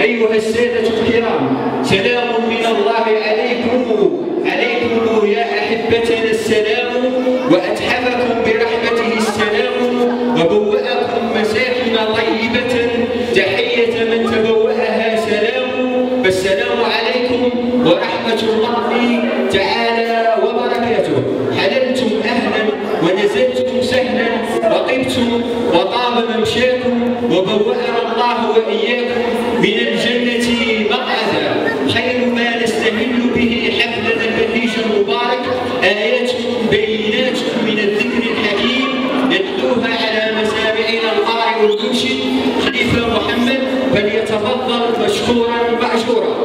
أيها السادة الكرام سلام من الله عليكم. عليكم يا أحبتنا السلام وأتحفكم برحمته السلام وبوأكم مساكن طيبة. تحية من تبوأها سلام. فالسلام عليكم ورحمة الله تعالى وبركاته. حللتم أهلا ونزلتم سهلا وطبتم وطاب ممشاكم وبوأنا الله وإياكم من الجنة مقعدا خير ما نستهل به حفلنا البهيج المبارك آيات بينات من الذكر الحكيم. نتلوها على مسامعنا القارئ المنشد خليفة محمد. فليتفضل مشكورا مأجورا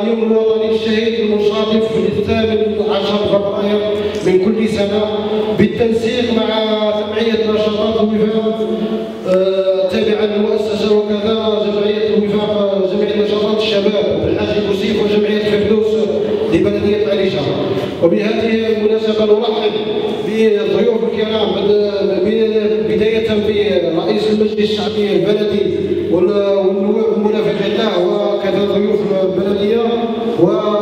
اليوم الوطني الشهيد المصادف في الثامن عشر فبراير من كل سنة. بالتنسيق مع جمعية نشاطات الوفاق آه، تابعة للمؤسسة وكذا جمعية الوفاق جمعية نشاطات الشباب الحاج بوسيف وجمعية فردوس لبلدية عريشة وبهذه المناسبة نرحب بالضيوف الكرام بداية برئيس المجلس الشعبي البلدي والمنافق له وكذا ضيوف Whoa.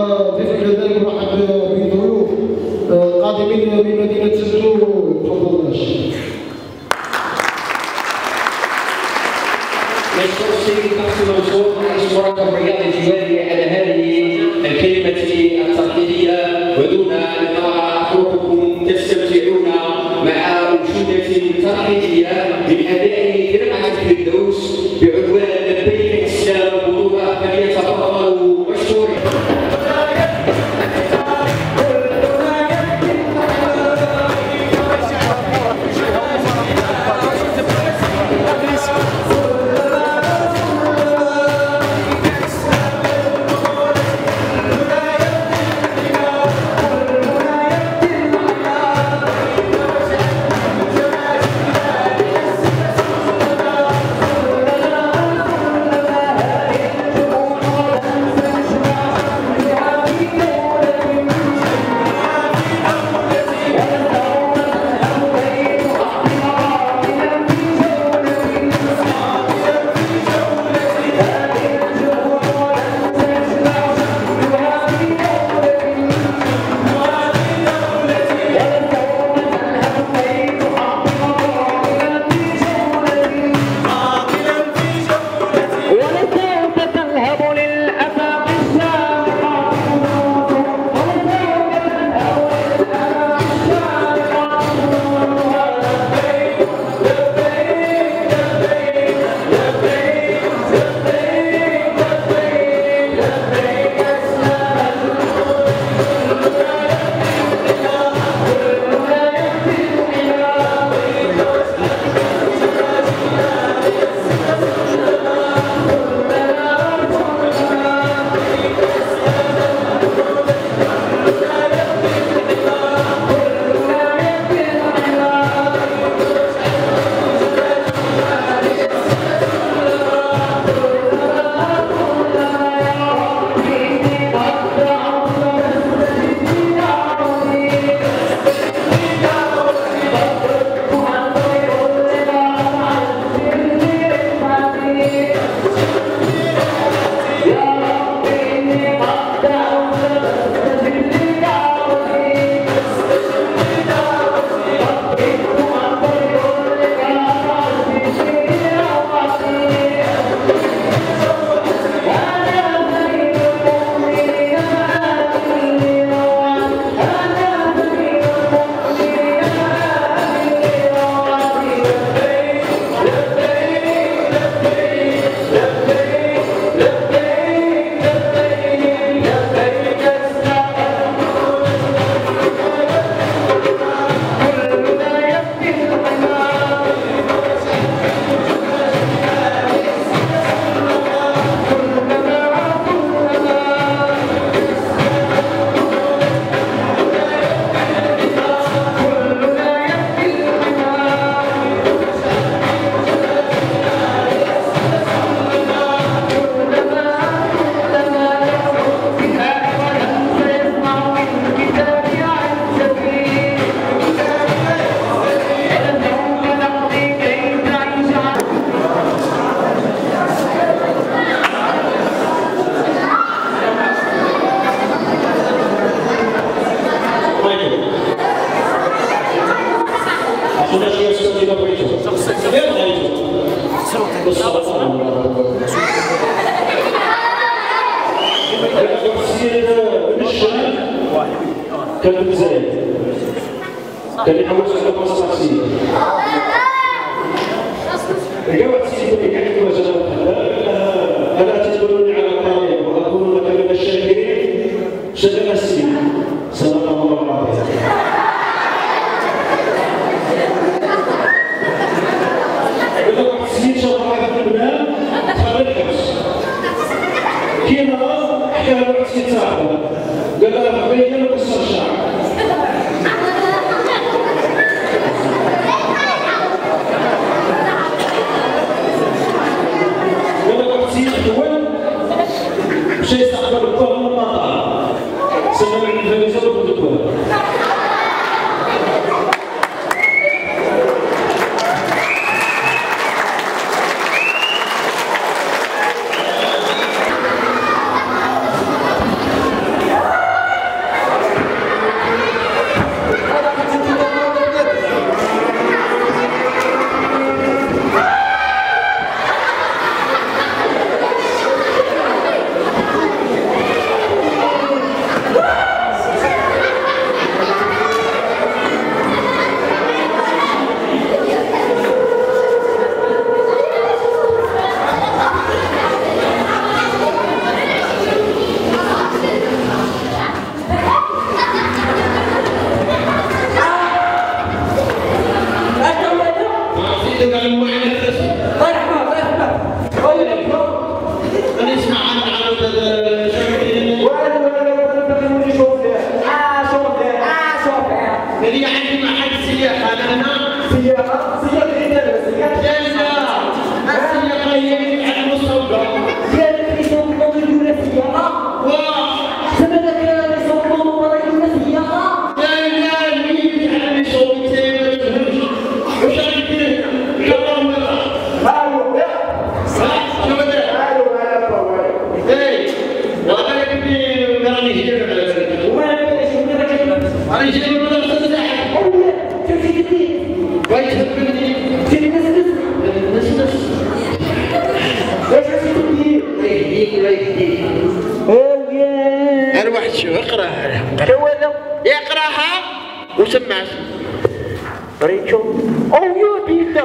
أو يا بيتا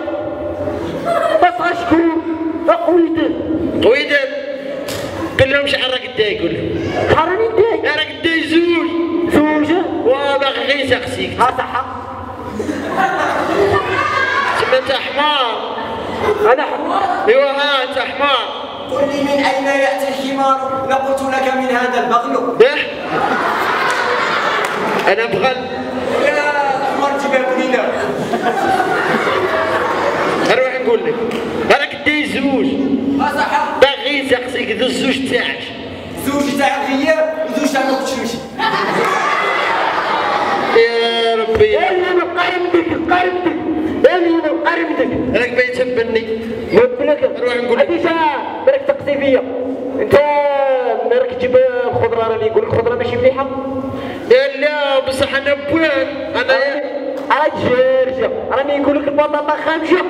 بس اشكر اقويته طويدا قل لهم شعرك قد يقول لهم. حرني داي؟ شعرك قد يزول زوجة وباغي غير يسقسيك ها صح. انت حمار أنا حمار أيوه ها أنت حمار قل لي من أين يأتي الحمار؟ لقلت لك من هذا البغل. ده أنا بغل يا حمار جباب لنا أروح نقول لك أنا قد يزوج أصح باغي يسقسيك ذو الزوج تاعك. زوج تاع الغياب وزوج تاع الكشمش يا ربي. اللي قرمتك قرمتك اللي قرمتك راك باين تبني قلت لك. نروح نقول لك. شاه بالك تقصي فيا. أنت مالك تجيب الخضرة راني نقول لك الخضرة ماشي مليحة. يا لا بصح أنا بوان. أنا أنا جرجه راني نقول لك البطاطا خامجه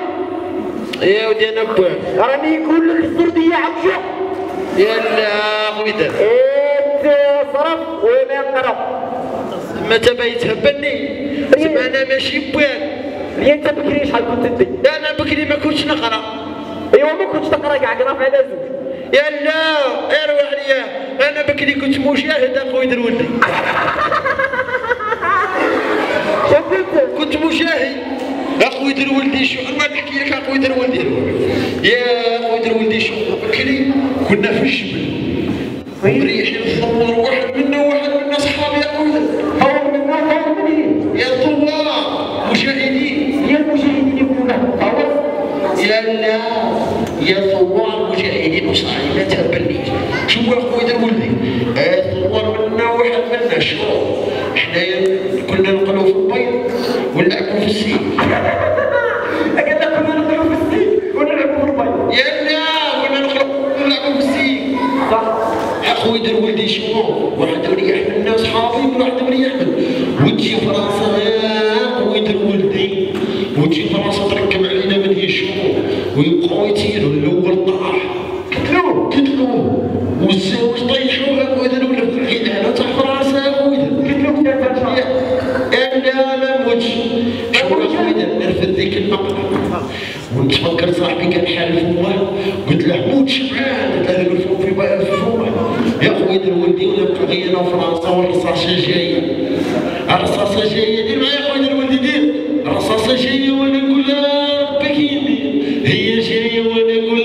يا ودي أنا راني نقول لك السرديه عمجه يا لا خويدا إنت صرف وأنا قرب؟ ما تبي تهبني سمع أنا ماشي بوان لي أنت بكري شحال كنت تدي لا أنا بكري ما كنتش نقرأ. ايوا ما كنتش تقرأ كاع قرا على زوج يا لا أروح ليا أنا بكري كنت مشاهد أخوي درولي شفت كنت مشاهد أخوي درولدي شو؟ ما نحكي لك أخوي درولدي يا أخوي درولدي شو؟ بكري كنا في الجبل. مريحين نصور واحد منا واحد منا صحابي يا أخوي هو من هو من يا طوال مشاهدين هي المجاهدين يقولون يا لا يا ثوار مجاهدين وصاحي لا تهبلنيش شو أخوي درولدي آه ثوار منا واحد منا شو؟ إحنا كنا نقلوا في البيض ونلعبوا في السيل قال لك كنا في السيل ونلعبوا في البيض يا لا كنا نقلوا نلعبوا في السيل صح. در ولدي شنو؟ واحد مريح منا صحابي وواحد مريح من وتجي فرنسا يا أخوي در ولدي. وتجي فرنسا تركب علينا من هي شنو؟ ويبقاو يطيروا الأول طاح قتلوه قتلوه والزوج طيحوه أخوي در ولدي في الحيلة تاع فرنسا يا أخوي قلت له كيف تنشر يا لا لا موج شو أخوي نرفد ذيك المقلة ونتفكر صاحبي كان حالف هو قلت له موت شبعان قلت له الفوق في بقى في فوق يا أخوي در ولدي ونبقى غينا فرنسا والرصاصة جاية الرصاصة جاية دير معايا يا أخوي در ولدي دير الرصاصة جاية وأنا نقول ربك يدي هي جاية وأنا نقول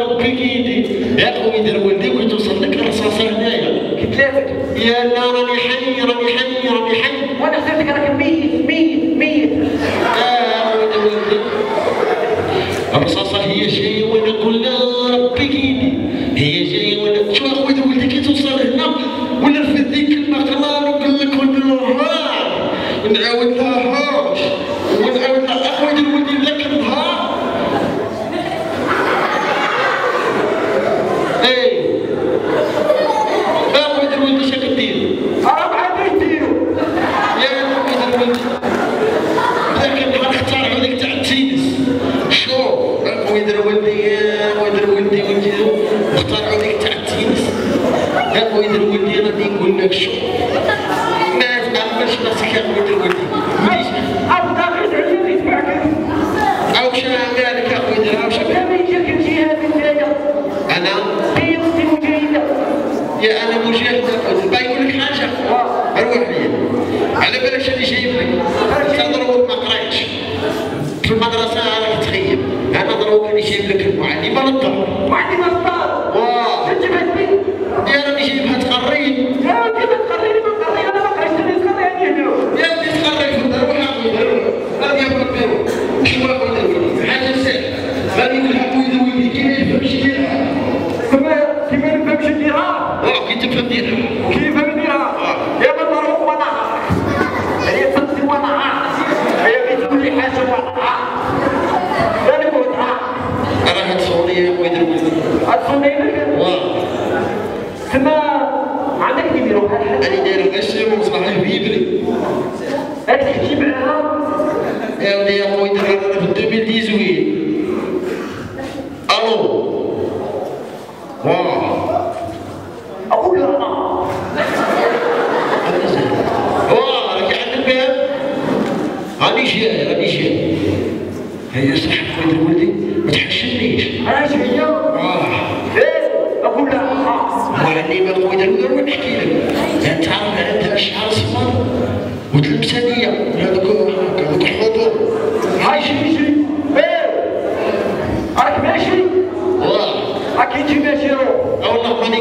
ربك يدي يا أخوي در ولدي توصل لك الرصاصة هنايا. له يا لا راني حي راني حي راني حي. وأنا خسرتك راك ميت ميت الرصاصة هي جاية وأنا نقول لها ربي كيدي هي جاية وأنا شو أخوي دا ولدي كي توصل هنا ولا في ذيك المقلة نقول لك ونروح ونعاود لها هاش ونعاود لها أخوي دا ولدي لك النهار إيه أخوي دا ولدي شا كدير أنا عاد يديروا يا أخوي دا ولدي ذاك النهار اختار هذيك تاع التنس شوف أخوي در ولدي يا أخوي در ولدي ولدي اختار هذيك تاع التنس يا أخوي در ولدي غادي نقول لك شوف ما تقبلش راسك يا أخوي در ولدي مانيش ابو داخل عليا يتبعك أو شنو قالك يا أخوي در أو شنو لما يجيك الجهاد الثانية أنا بيضتي مجاهده يا أنا مجاهد باغي يقول لك حاجة أروح لي على بالك شنو جايب لي تضرب ما قريتش في المدرسة راك تخيب أنا ضرب راني جايب لك المعلم على الظهر وعندي مصدر واه جبت بي يا راني جايبها تقريب يا ودي ما تقريني ما تقريني أنا ما قريتش اللي تقريني هنا يا ابني تقريب في الدار وحا غادي يبقى بيرو شو ما قلت لك حاجة سهله غادي نلعبوا يدوي لي كي ما يفهمش نديرها كيف نديرها؟ يا من نروح وأنا هي تمشي وأنا هي بتقول لي حاجة وأنا أنا قلت راه تصوني يا خويا درويش اتصوني لك واه تما عندك نيميرو بحال أنا داير غشي ومصباح بيبلي هاك تحكي معاها يا ولدي يا خويا درويش أنا في 2018 ألو واه أقول لها أنا واه راك عند الباب راني جاي راني جاي هيا صح خويا ولدي ما تحشمنيش أنا شوية واه إيه أقول لها أنا وراني ما خويا درويش نحكي لك انت عارف عندها الشعر اصفر وتلمسانيه هذوك هذوك الحضور هاي شي شي إيه راك ماشي واه راك انت ماشي روح والله ماني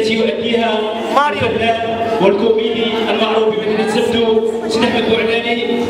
التي يؤديها ماريو والكوميدي المعروف بمدينة سبتو سيد احمد بوعلاني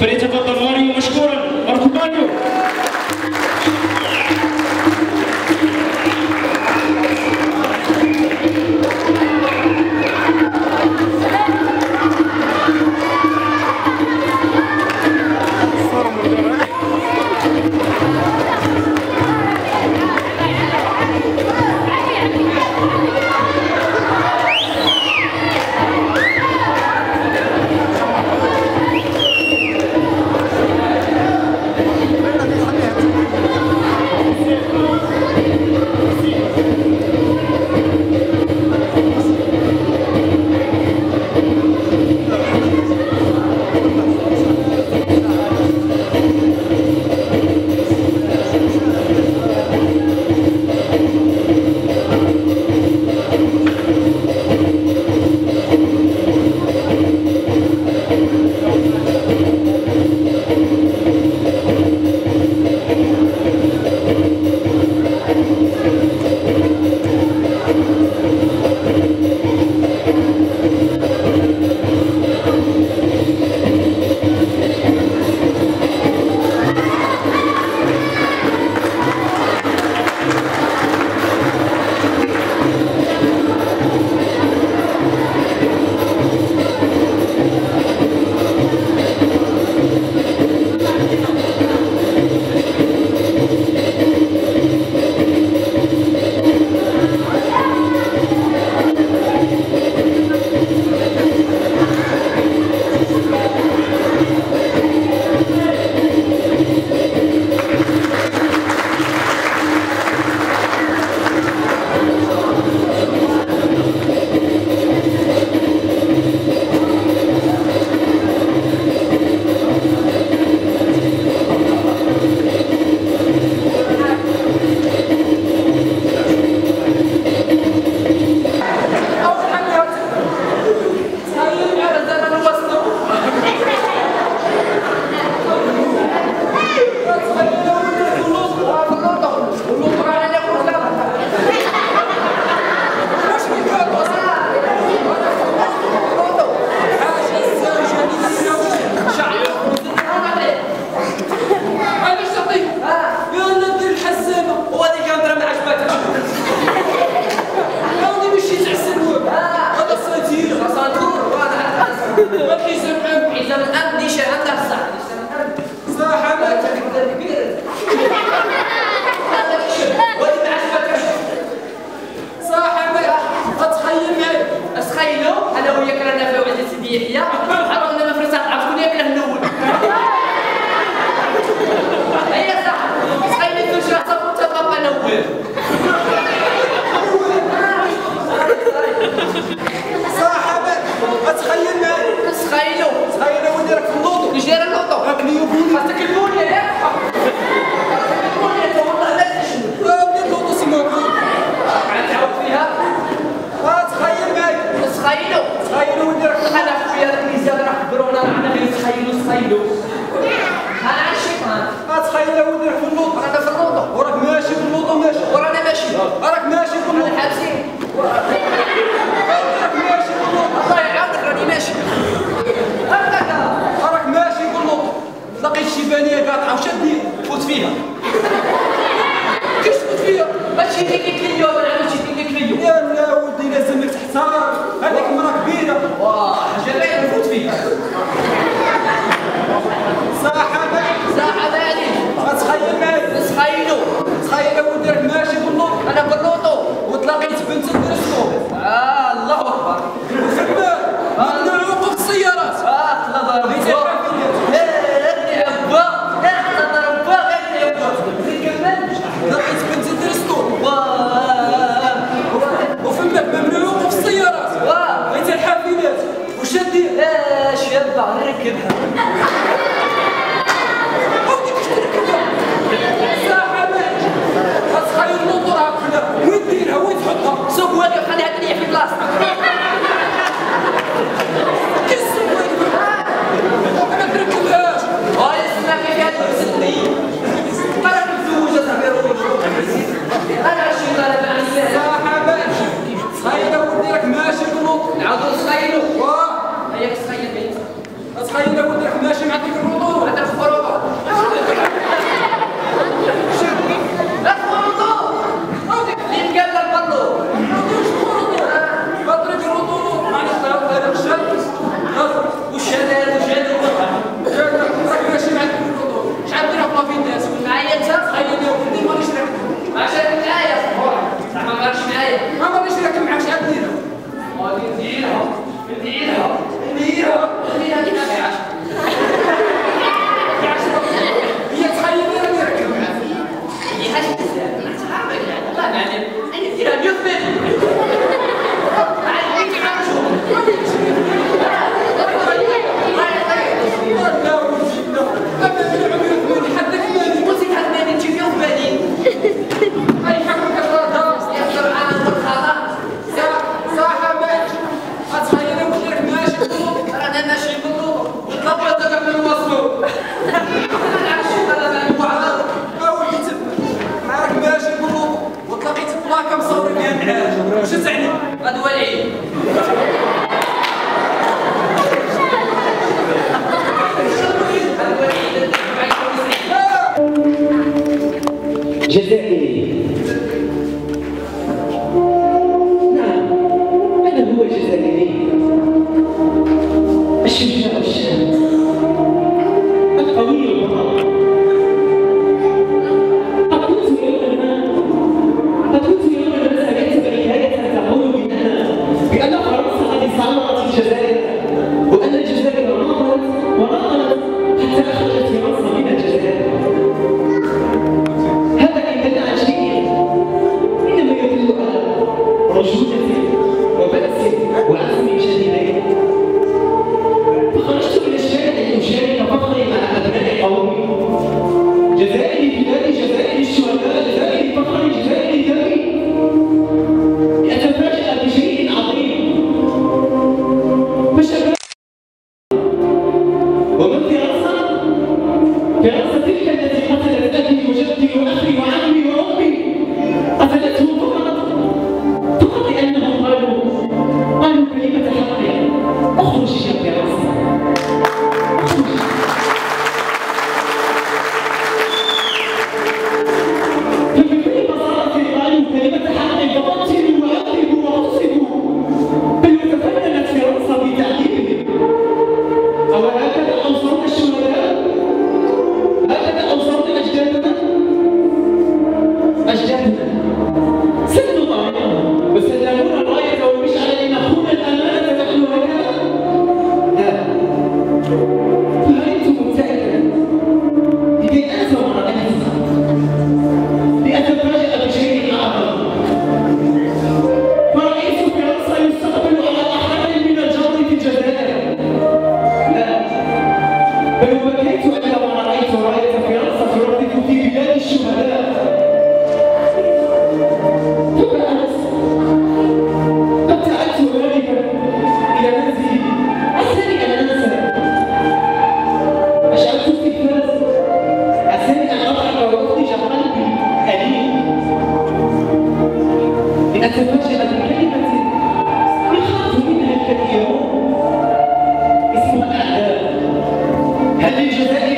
de dizer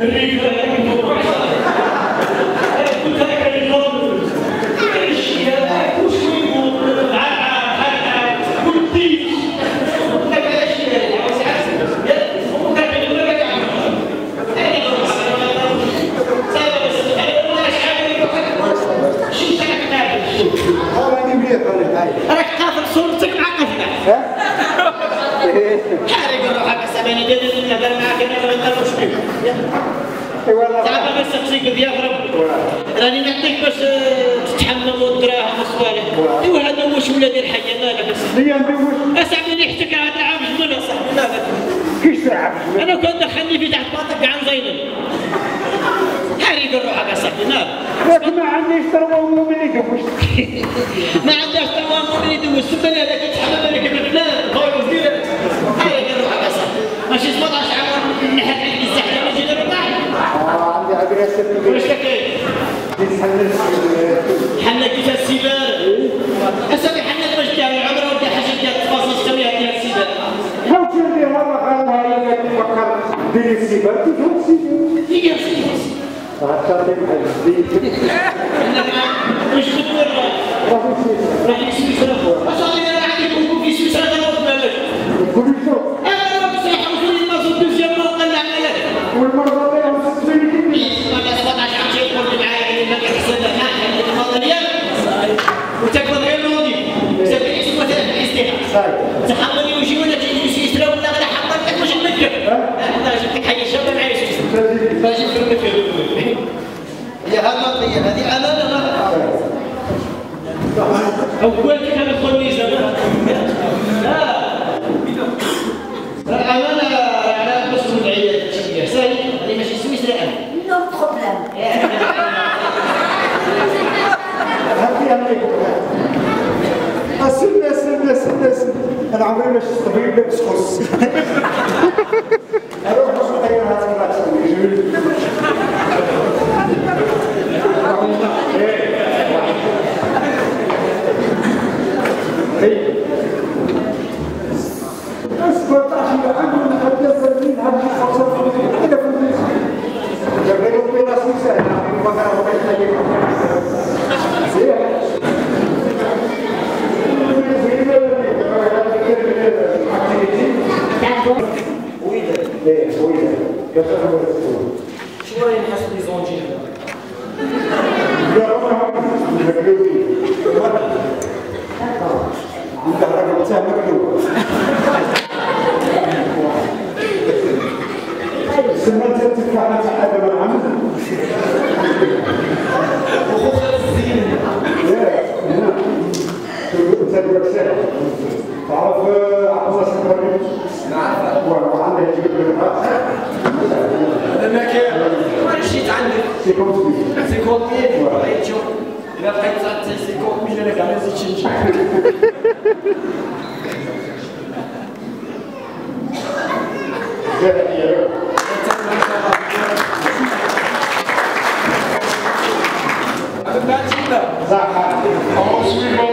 Rico. فاجي في المخير هي هذه هذه امانه ما أول كان يدخل لي زمان لا الأمانة على قسم العيادة التشريعية سهل هذه ماشي سويسرا أنا نو بروبليم هاتي هاتي استنى استنى استنى استنى أنا عمري ما شفت طبيب لابس خص. Thank you. Zacaria. Vamos, irmãos.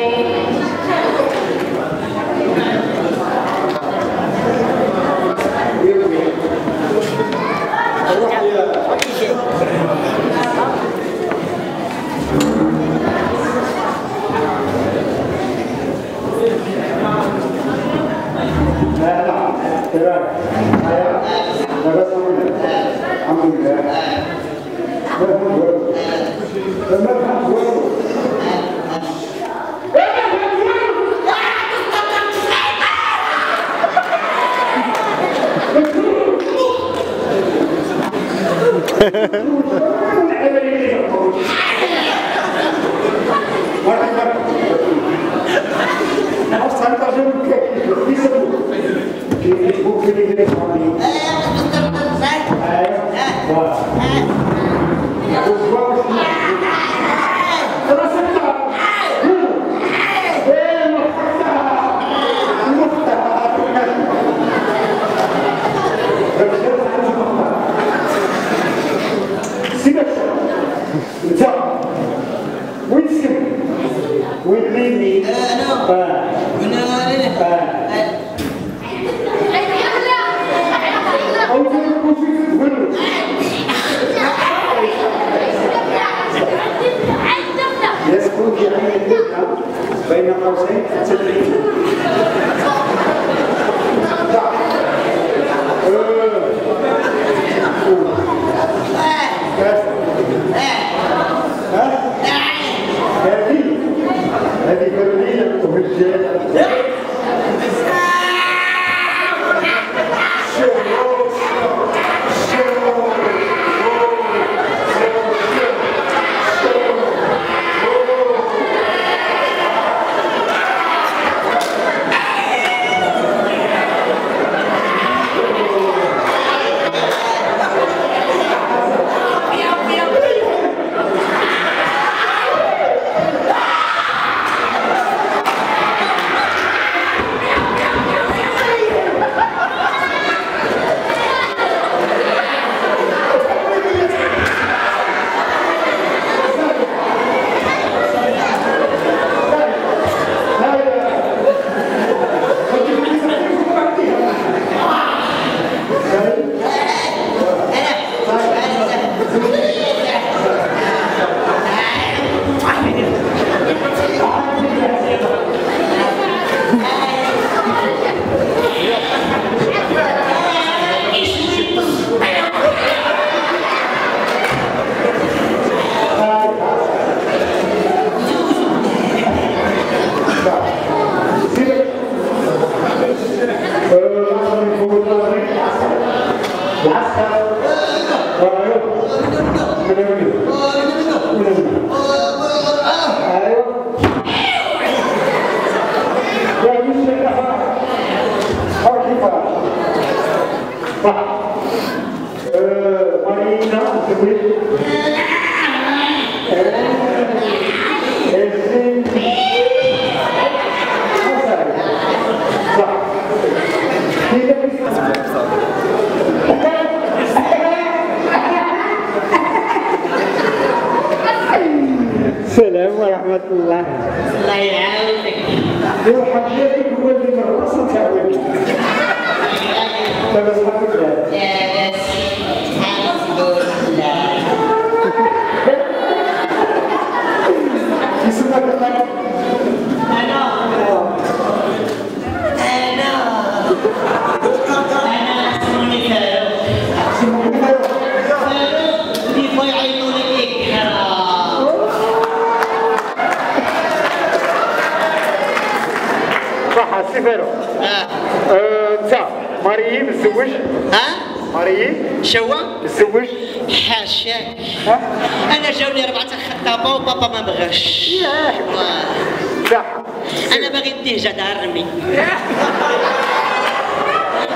جدارمي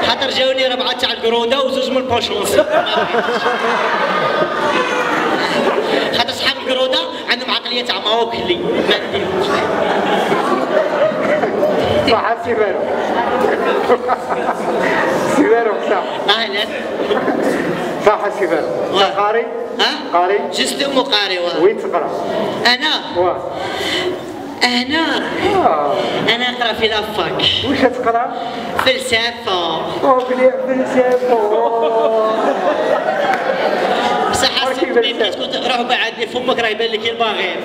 خاطر جاوني ربعة تاع القرودة وزوج من البوشونس. خاطر صحاب القرودة عندهم عقلية تاع ماوكلي ما نديرهمش صح سيفيرو صح. أهلا. صح واه. قاري؟ ها؟ قاري؟ جست ام قاري. وين تقرأ؟ أنا؟ واه. أنا. آه. أنا أقرأ في لافاك وش تقرأ؟ فلسفة. أو بلي فلسفة. بصح الطبيب. تكون روح بعد لي فمك راه يبان لك الباغي.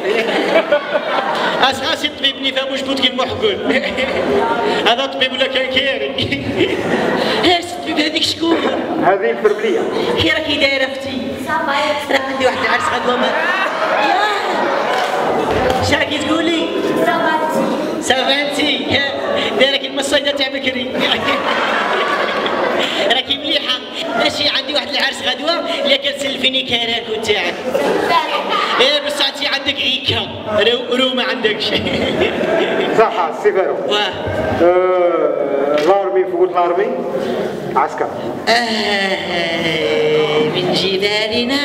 اساسي الطبيب اللي فهم جبوت كي المحقول هذا طبيب ولا كان كيري؟ هاش الطبيب هذيك شكون؟ هذه الفربليه كي راكي دايرة أختي. راه عندي واحد العرس غدوه ياه. شاكي تقولي؟ سافانتي دايره كيما الصيده تاع بكري راكي مليحة. ماشي عندي واحد العرس غدوة اللي كتسلفيني كراكو تاعك. إيه بصح انت عندك عيكة. رو, ما عندكش صح سيفيرو واه. آه، لارمي فوت لارمي عسكر. آه من جبالنا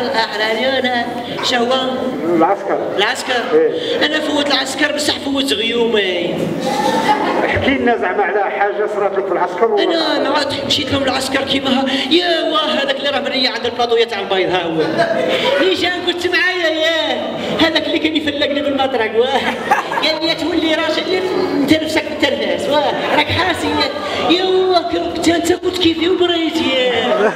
الأحرار شوا العسكر. العسكر. إيه. أنا فوت العسكر بصح فوت غيومي. احكي لنا زعما على حاجة صرات لك في العسكر و- أنا ما مشيت لهم العسكر كيما ها. يا واه هذاك اللي راه مريا عند البلاطوية تاع البيض ها هو. اللي جا قلت معايا ياه هذاك اللي كان يفلقني بالمطرق واه. قال لي تولي راجل أنت نفسك بالترفاس واه راك حاسي؟ يا واه كنت انت كنت كيفي وبريت ياه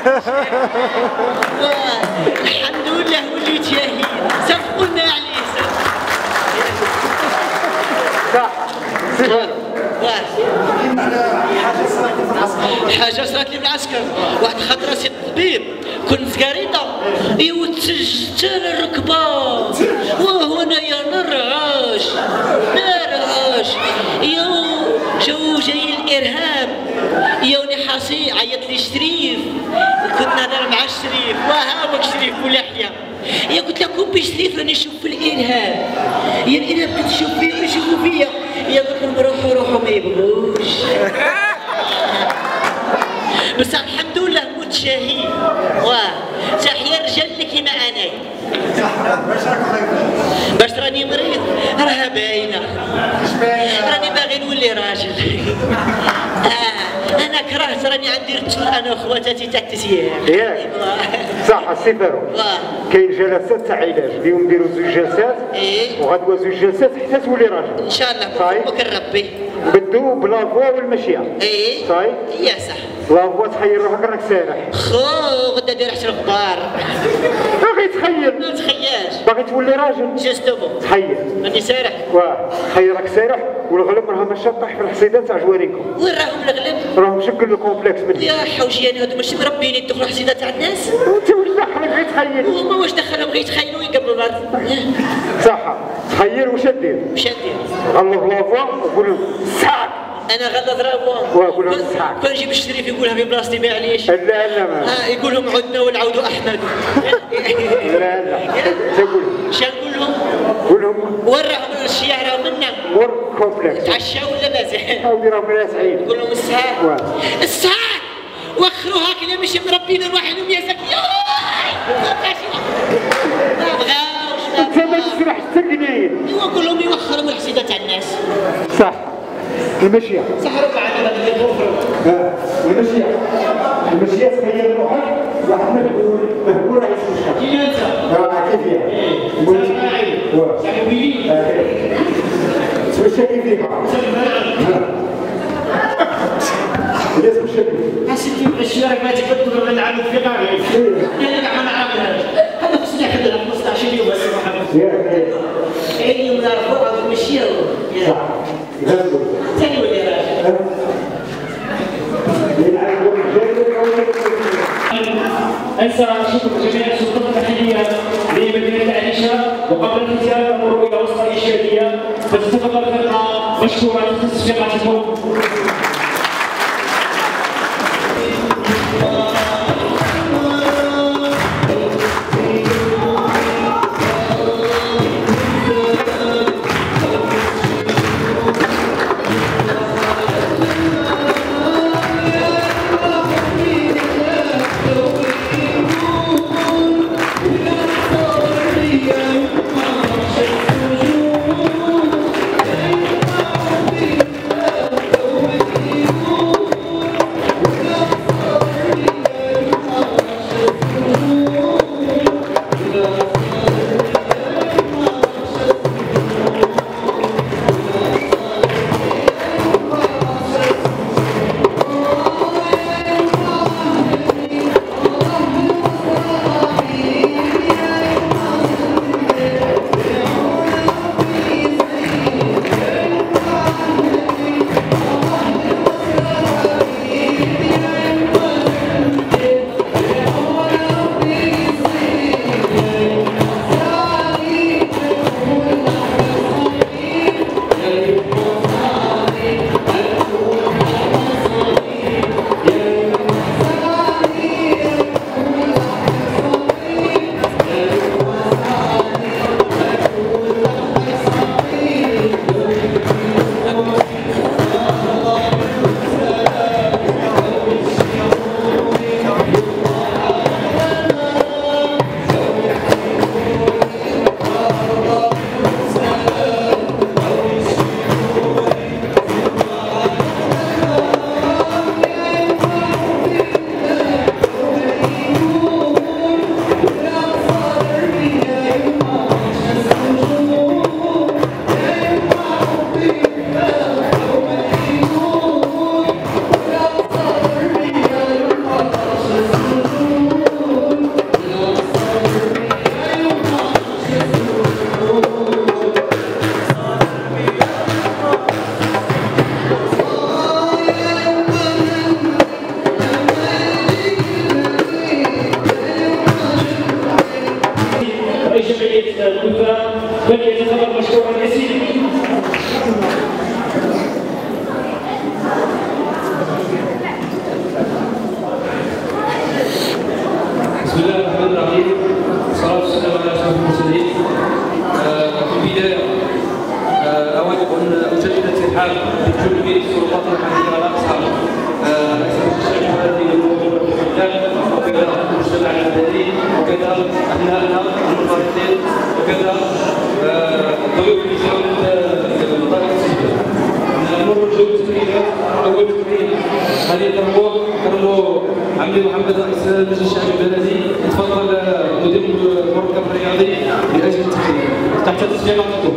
واه الحمد لله وليت ياهي صفقنا عليه. صح حاجة صارت لي بالعسكر. واحد خطره سي الطبيب. كنت في كاريطه يوتسجت الركبة. الارهاب يوني حصي عيط لي شريف. كنت نهضر مع شريف. وها هو شريف ولحية. يا قلت لكم بشريف راني نشوف في الإرهاب. يا الإرهاب كتشوف فيه ويشوفوا فيا يا قلت لهم روحوا روحوا ما يبغوش بس الحمد لله موت شهيد واه تحيا الرجال اللي كيما أنا باش راني مريض راها باينه راني باغي نولي راجل آه أنا كرهت راني عندي رتول أنا وخواتاتي تاع التسيير. ياك. صح سيفيرو واه كاين جلسات تاع علاج. اليوم نديروا زوج جلسات. إيه. وغدوه زوج جلسات حتى تولي راجل. إن شاء الله صحيح. بك ربي بدو بلا فوا والمشيه إيه. صحيح؟ يا صح. فوا تخيل روحك راك سارح خو غدا دير ريحه الغبار باغي تخيل ما تخياش باغي تولي راجل جستمو تخيل راني سارح واه تخيل راك سارح والغلب راه ماشي طاح في الحصيده تاع جواريكم وين راهم الغلب راه مشكل الكومبلكس مني يا حوجياني هادو ماشي مربيين يدخلوا حسيدة تاع الناس انت واش دخلك غير تخيل وهما واش دخلهم غير يتخيلوا يقبلوا الأرض صح تخيل واش دير مش هادي غلب لا فوا وقول ساك أنا غدا ضربهم وأقول لهم. كون نجيب الشريف يقولها في بلاصتي ما عليش لا لا ما ها يقول لهم عدنا والعود أحمد. لا لا. تقول اش نقول لهم؟ قول لهم وين راهم الشيعة راهم منا. مور كومبلكس. تعشاو ولا مازال أو ديرهم ناس عيد نقول لهم. الساعة وخروا هاك اللي ماشي مربينا الواحد يا زكي. أنت ما بغاوش تسرح السجنين نقول لهم يوخروا من الحسيدة تاع الناس. صح. المشية. سحروا معنا بدل يغفروا ها، المشية. المشية تخيل روحك واحد مهبول مهبول على الشوشه كي انت آه كيف؟ يعني؟ قلت يعني ويلي اسم الشكل فيك الاسم الشكل حسيت الاشياء ما تقدر من عامل في قاعدة أنا كاع ما نعاملهاش هذا. خصني نحددها 15 يوم بس محمد. يا إيه اي من الفوق ماشي صح. مشكوره في عمي محمد رئيس المجلس الشعبي البلدي. تفضل مدير المركب الرياضي لأجل التقريب تحت تصفيقاتكم